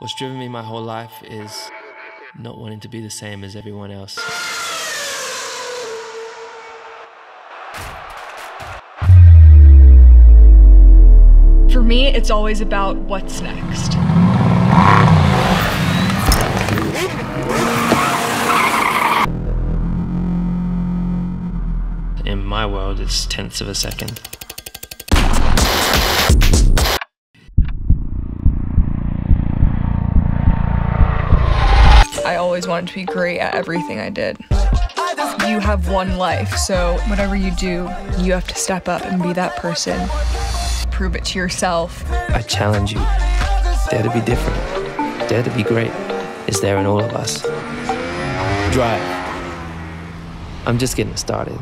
What's driven me my whole life is not wanting to be the same as everyone else. For me, it's always about what's next. In my world, it's tenths of a second. I always wanted to be great at everything I did. You have one life, so whatever you do, you have to step up and be that person. Prove it to yourself. I challenge you. Dare to be different. Dare to be great is there in all of us. Drive. I'm just getting started.